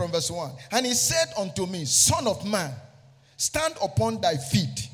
from verse 1. And he said unto me, Son of man, stand upon thy feet,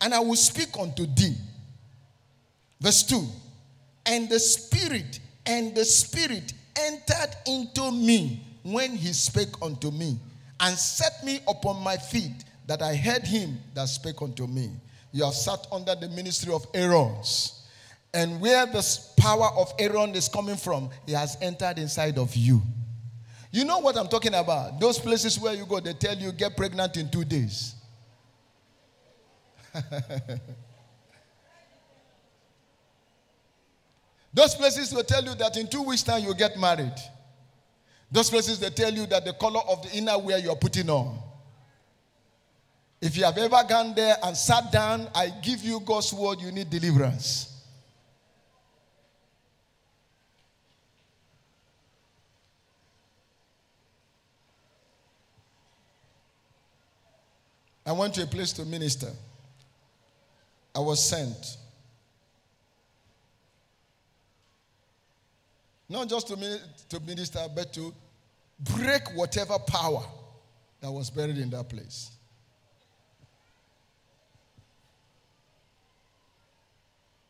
and I will speak unto thee. Verse 2. And the Spirit, and the Spirit entered into me when he spake unto me, and set me upon my feet, that I heard him that spake unto me. You have sat under the ministry of Aaron's. And where the power of Aaron is coming from, he has entered inside of you. You know what I'm talking about? Those places where you go, they tell you get pregnant in two days. Those places will tell you that in two weeks' time you'll get married. Those places they tell you that the color of the inner wear you're putting on. If you have ever gone there and sat down, I give you God's word, you need deliverance. I went to a place to minister. I was sent. Not just to, to minister, but to break whatever power that was buried in that place.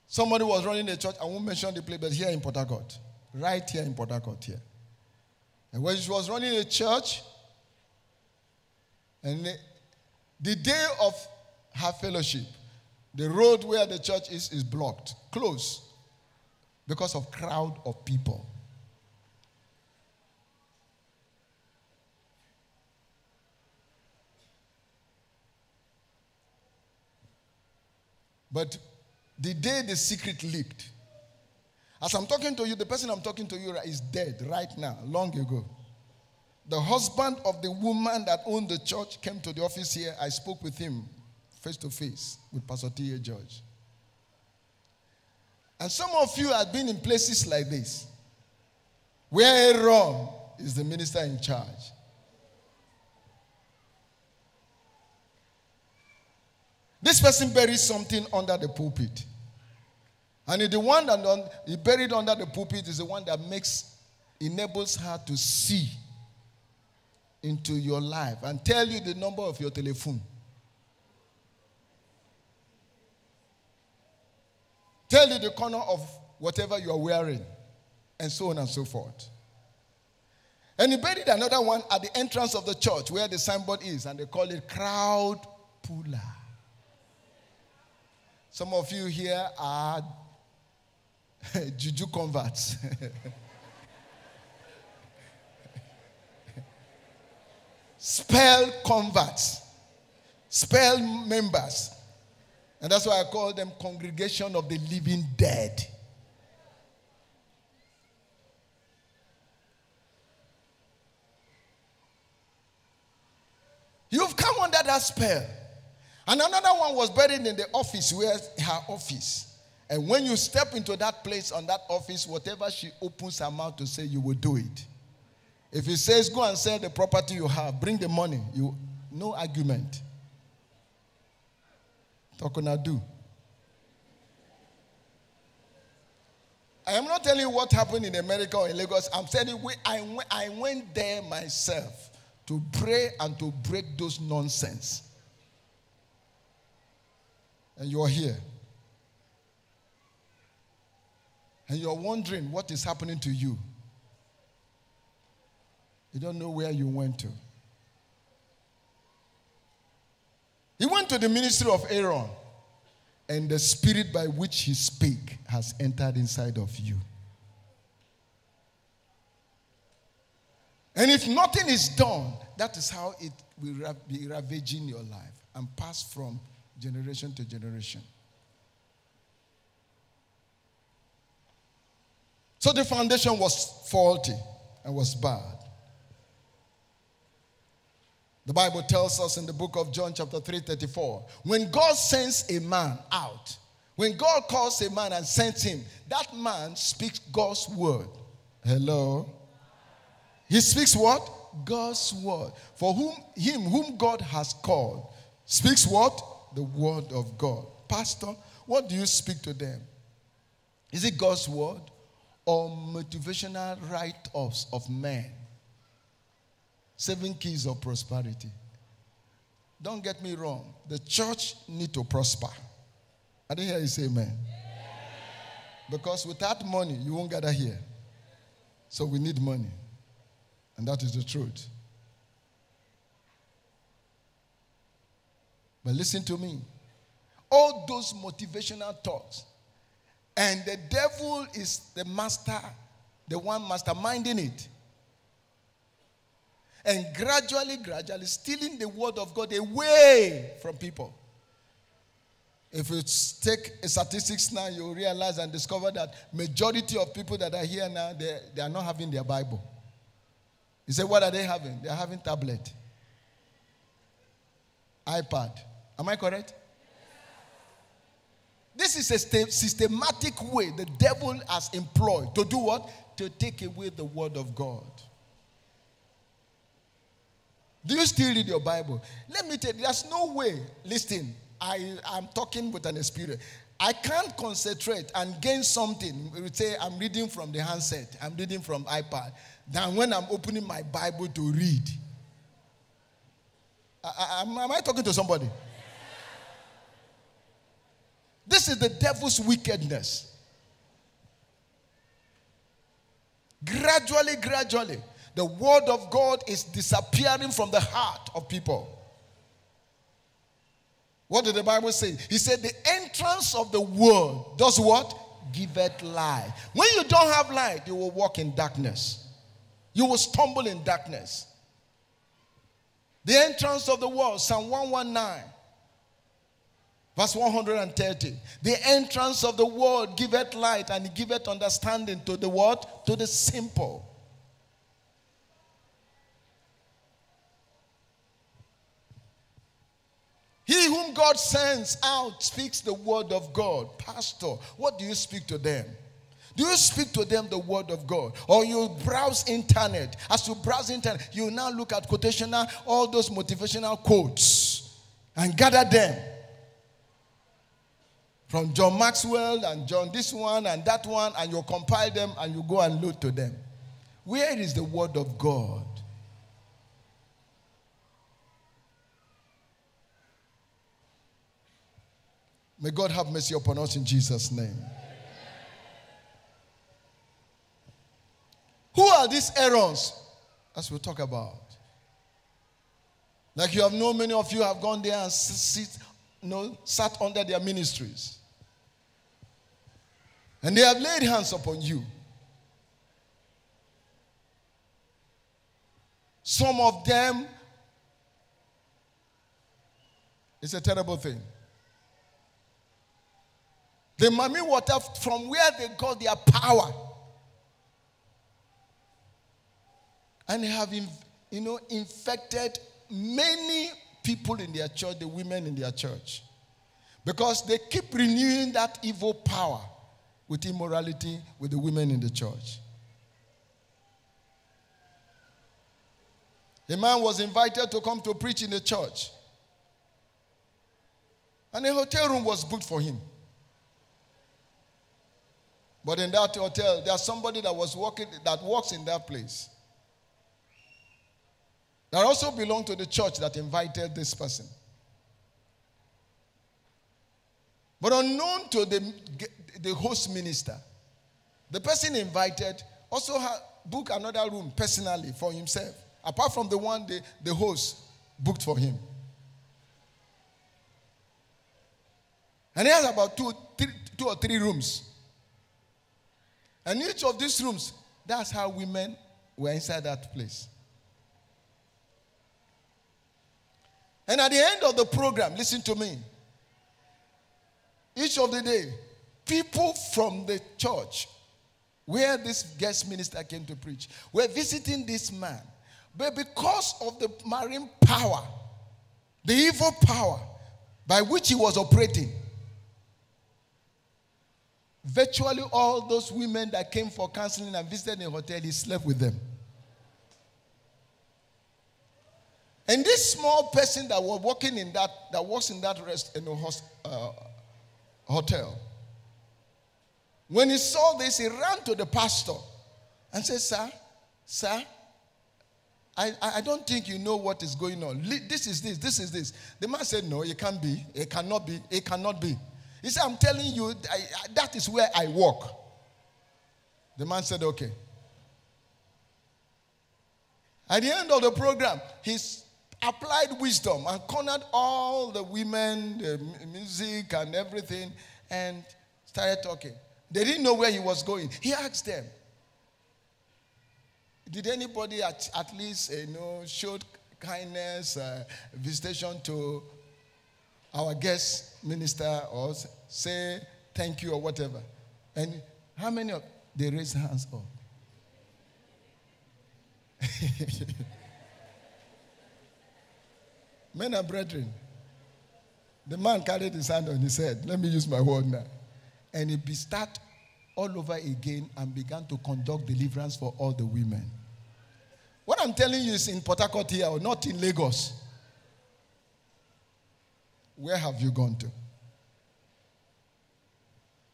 Somebody was running a church, I won't mention the place, but here in Port Harcourt. Right here in Port Harcourt, here. And when she was running a church, and the, day of her fellowship, the road where the church is is blocked, closed, because of crowd of people. But the day the secret leaked, as I'm talking to you, the person I'm talking to you is dead right now, long ago. The husband of the woman that owned the church came to the office here. I spoke with him face to face with Pastor T.A. George. And some of you have been in places like this, where Aaron is the minister in charge. This person buried something under the pulpit. And the one that he buried under the pulpit is the one that makes, enables her to see into your life and tell you the number of your telephone. Tell you the corner of whatever you are wearing, and so on and so forth. And he buried another one at the entrance of the church where the signboard is, and they call it crowd puller. Some of you here are juju converts. spell converts, spell members. And that's why I call them congregation of the living dead. You've come under that spell. And another one was buried in the office where her office. And when you step into that place on that office, whatever she opens her mouth to say, you will do it. If he says, go and sell the property you have, bring the money, you no argument. Talking I do. I am not telling you what happened in America or in Lagos. I'm telling you, I went, I went there myself to pray and to break those nonsense and you're here. And you're wondering what is happening to you. You don't know where you went to. He went to the ministry of Aaron, and the spirit by which he spake has entered inside of you. And if nothing is done, that is how it will be ravaging your life and pass from generation to generation. So the foundation was faulty and was bad. The Bible tells us in the book of John, chapter 3 34, when God sends a man out, when God calls a man and sends him, that man speaks God's word. Hello? He speaks what? God's word. For whom him whom God has called speaks what? the word of God. Pastor, what do you speak to them? Is it God's word or motivational write offs of men? Seven keys of prosperity. Don't get me wrong. The church need to prosper. I didn't hear you say amen. Because without money, you won't gather here. So we need money. And that is the truth. But listen to me. All those motivational talks, and the devil is the master, the one masterminding it. And gradually, gradually stealing the word of God away from people. If you take a statistics now, you realize and discover that majority of people that are here now, they, they are not having their Bible. You say, what are they having? They are having tablet, iPad. Am I correct? This is a systematic way the devil has employed to do what? To take away the word of God. Do you still read your Bible? Let me tell you, there's no way. Listen, I am talking with an experience. I can't concentrate and gain something. We say I'm reading from the handset, I'm reading from iPad, than when I'm opening my Bible to read. I, I, am I talking to somebody? This is the devil's wickedness. Gradually, gradually, the word of God is disappearing from the heart of people. What did the Bible say? He said, The entrance of the word does what? Giveth light. When you don't have light, you will walk in darkness. You will stumble in darkness. The entrance of the word, Psalm 119. Verse 130. The entrance of the word giveth light and giveth understanding to the what? To the simple. He whom God sends out speaks the word of God. Pastor, what do you speak to them? Do you speak to them the word of God? Or you browse internet? As you browse internet, you now look at quotational, all those motivational quotes and gather them from John Maxwell and John this one and that one, and you compile them and you go and load to them. Where is the word of God? May God have mercy upon us in Jesus' name. Who are these Aarons? As we'll talk about. Like you have known, many of you have gone there and sit, you know, sat under their ministries. And they have laid hands upon you. Some of them, it's a terrible thing. The Mami water from where they got their power. And they have, you know, infected many people in their church, the women in their church. Because they keep renewing that evil power with immorality with the women in the church. A man was invited to come to preach in the church. And a hotel room was booked for him. But in that hotel, there's somebody that was working that works in that place. That also belonged to the church that invited this person. But unknown to the the host minister. The person invited also booked another room personally for himself, apart from the one the, the host booked for him. And he has about two, three, two or three rooms. And each of these rooms, that's how women were inside that place. And at the end of the program, listen to me. Each of the day, people from the church where this guest minister came to preach were visiting this man. But because of the marine power, the evil power by which he was operating, virtually all those women that came for counseling and visited the hotel, he slept with them. And this small person that was working in that, that works in that rest in the host, uh, hotel, when he saw this, he ran to the pastor and said, Sir, sir, I, I don't think you know what is going on. This is this, this is this. The man said, No, it can't be. It cannot be. It cannot be. He said, I'm telling you, I, that is where I walk. The man said, Okay. At the end of the program, he's applied wisdom and cornered all the women, the music, and everything, and started talking. They didn't know where he was going. He asked them, Did anybody at, at least you know showed kindness, uh, visitation to our guest minister, or say thank you or whatever? And how many of they raise hands up? Men and brethren, the man carried his hand on his head. Let me use my word now. And he be start all over again and began to conduct deliverance for all the women. What I'm telling you is in Port Harcourt here or not in Lagos. Where have you gone to?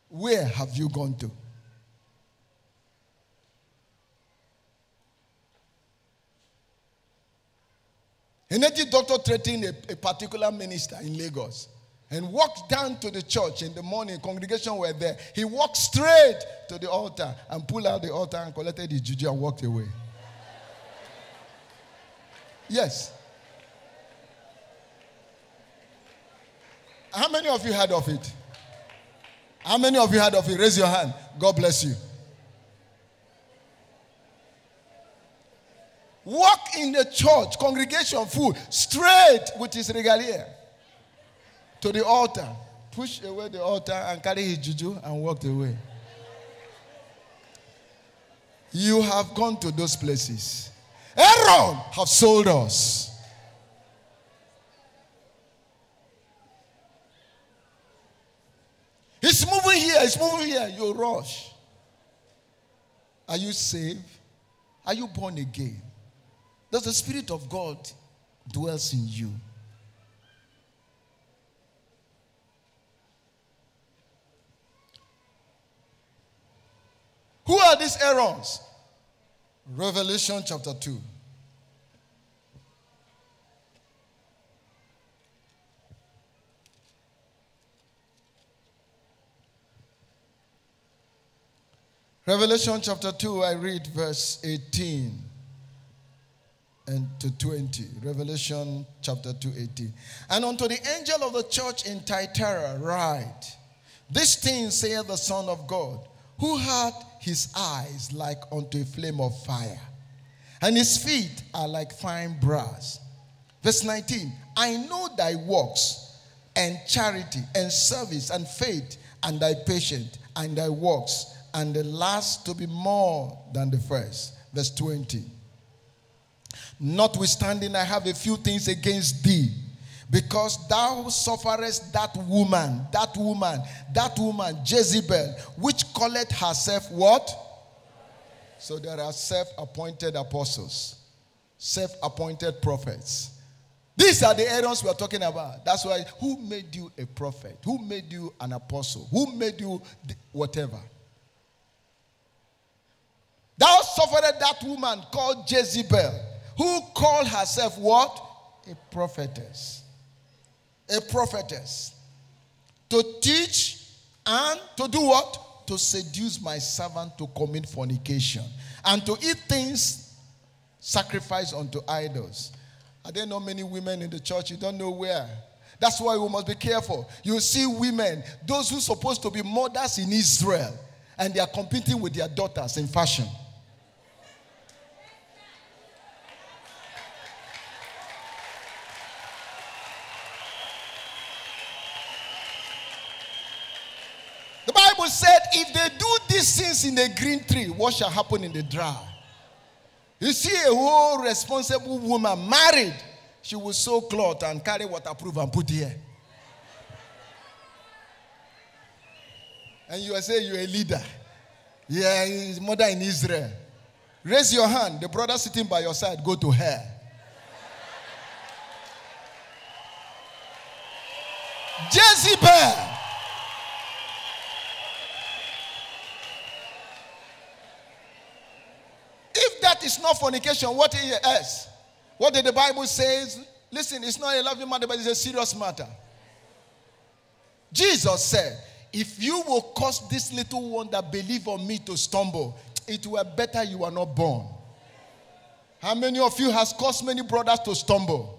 Where have you gone to? Native doctor threatened a, a, particular minister in Lagos and walked down to the church in the morning. Congregation were there. He walked straight to the altar and pulled out the altar and collected his juju and walked away. Yes. How many of you heard of it? How many of you heard of it? Raise your hand. God bless you. Walk in the church, congregation full, straight with his regalia to the altar. Push away the altar and carry his juju and walked away. You have gone to those places. Aaron have sold us. He's moving here, it's moving here. You rush. Are you saved? Are you born again? Does the Spirit of God dwells in you? Who are these Aarons? Revelation chapter 2. Revelation chapter 2, I read verse 18 and to 20. Revelation chapter 2, 18. And unto the angel of the church in Thyatira write, This thing saith the Son of God, who had his eyes like unto a flame of fire, and his feet are like fine brass. Verse 19, I know thy works, and charity, and service, and faith, and thy patience, and thy works, and the last to be more than the first. Verse 20. Notwithstanding, I have a few things against thee. Because thou sufferest that woman, that woman, that woman, Jezebel, which calleth herself what? So there are self appointed apostles, self appointed prophets. These are the Aarons we are talking about. That's why, who made you a prophet? Who made you an apostle? Who made you whatever? Thou suffered that woman called Jezebel who called herself what? A prophetess. A prophetess. To teach and to do what? To seduce my servant to commit fornication and to eat things sacrificed unto idols. Are there not many women in the church? You don't know where. That's why we must be careful. You see women, those who are supposed to be mothers in Israel, and they are competing with their daughters in fashion. Bible said, if they do these things in the green tree, what shall happen in the dry? You see a whole responsible woman married, she will sew cloth and carry waterproof and put here. And you are saying you're a leader. Yeah, his mother in Israel. Raise your hand. The brother sitting by your side, go to her. Jezebel. That is not fornication, what is? What did the Bible says? Listen, it's not a loving matter, but it's a serious matter. Jesus said, If you will cause this little one that believe on me to stumble, it were better you were not born. How many of you has caused many brothers to stumble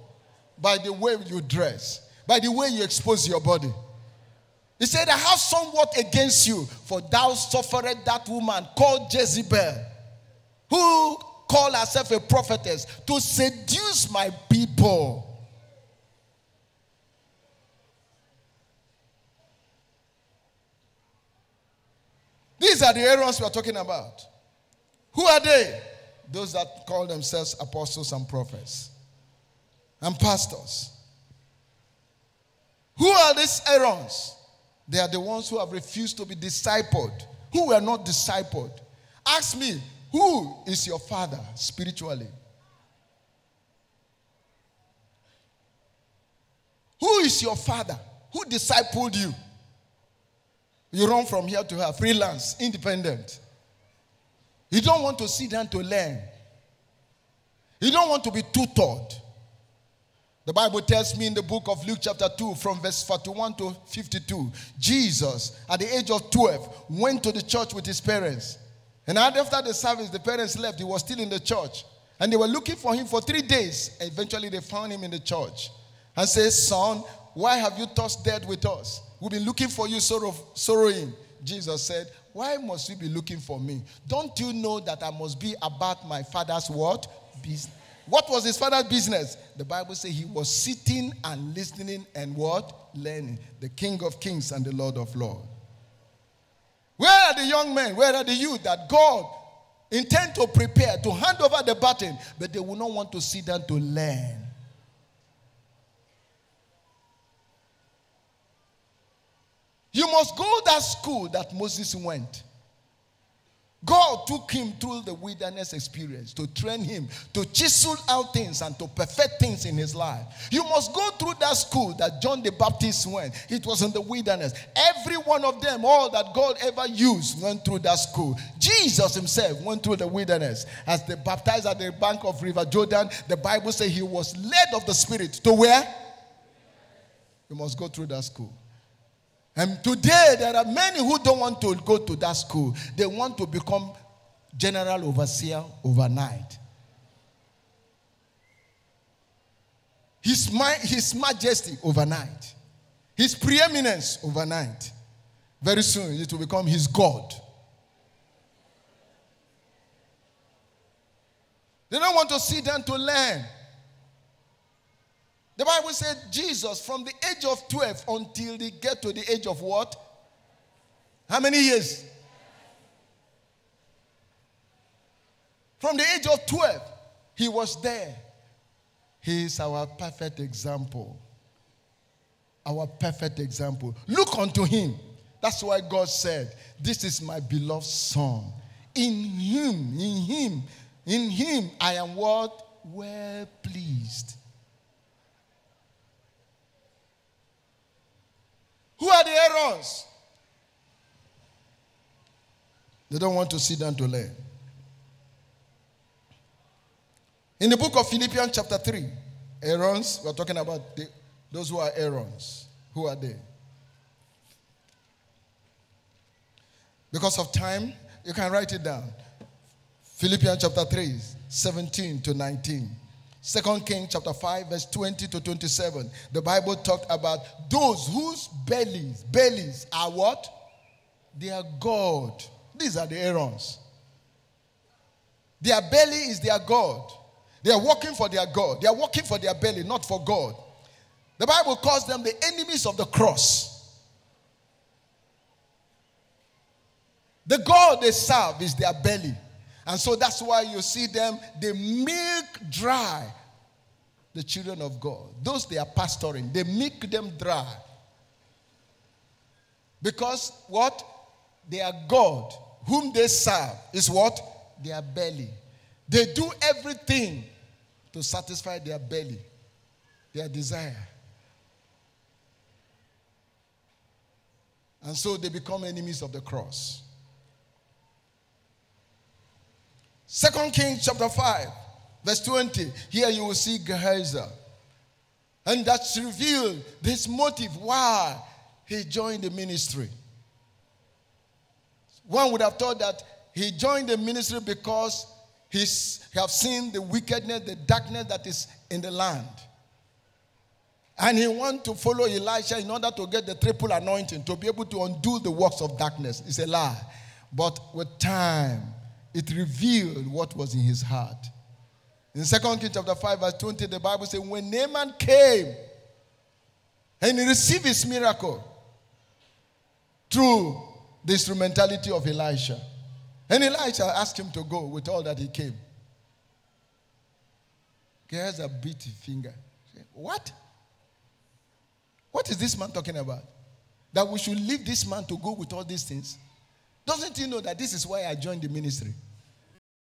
by the way you dress, by the way you expose your body? He said, I have somewhat against you, for thou suffered that woman called Jezebel, who called herself a prophetess, to seduce my people. These are the Aarons we are talking about. Who are they? Those that call themselves apostles and prophets and pastors. Who are these Aarons? They are the ones who have refused to be discipled, who were not discipled. Ask me, who is your father spiritually? Who is your father? Who discipled you? You run from here to here, freelance, independent. You don't want to sit down to learn. You don't want to be tutored. The Bible tells me in the book of Luke, chapter 2, from verse 41 to 52, Jesus, at the age of 12, went to the church with his parents. And after the service, the parents left. He was still in the church. And they were looking for him for three days. Eventually, they found him in the church and said, Son, why have you tossed dead with us? We've been looking for you, sorrow, sorrowing. Jesus said, Why must you be looking for me? Don't you know that I must be about my father's what? Business. What was his father's business? The Bible says he was sitting and listening and what? Learning. The King of Kings and the Lord of Lords. Where are the young men? Where are the youth that God intend to prepare to hand over the baton, but they will not want to sit down to learn? You must go that school that Moses went. God took him through the wilderness experience to train him, to chisel out things and to perfect things in his life. You must go through that school that John the Baptist went. It was in the wilderness. Every one of them, all that God ever used, went through that school. Jesus himself went through the wilderness. As they baptized at the bank of River Jordan, the Bible says he was led of the Spirit to where? You must go through that school. And today, there are many who don't want to go to that school. They want to become general overseer overnight. His, his majesty overnight. His preeminence overnight. Very soon, it will become his God. They don't want to sit down to learn. The Bible said Jesus, from the age of 12 until they get to the age of what? How many years? From the age of 12, he was there. He is our perfect example. Our perfect example. Look unto him. That's why God said, This is my beloved Son. In him, in him, in him, I am what? Well pleased. Who are the Aarons? They don't want to sit down to learn. In the book of Philippians, chapter 3, Aarons, we're talking about the, those who are Aarons. Who are they? Because of time, you can write it down. Philippians chapter 3, 17 to 19. Second King chapter 5, verse 20 to 27. The Bible talked about those whose bellies, bellies are what? They are God. These are the Aarons. Their belly is their God. They are working for their God. They are working for their belly, not for God. The Bible calls them the enemies of the cross. The God they serve is their belly. And so that's why you see them, they milk dry the children of God. Those they are pastoring, they milk them dry. Because what? Their God, whom they serve, is what? Their belly. They do everything to satisfy their belly, their desire. And so they become enemies of the cross. Second Kings chapter 5, verse 20. Here you will see Gehazi. And that's revealed this motive why he joined the ministry. One would have thought that he joined the ministry because he's, he have seen the wickedness, the darkness that is in the land. And he want to follow Elisha in order to get the triple anointing, to be able to undo the works of darkness. It's a lie. But with time, it revealed what was in his heart. In 2 Kings chapter 5, verse 20, the Bible says, When Naaman came and he received his miracle through the instrumentality of Elisha. And Elisha asked him to go with all that he came. Here's a beat finger. What? What is this man talking about? That we should leave this man to go with all these things? Doesn't he know that this is why I joined the ministry?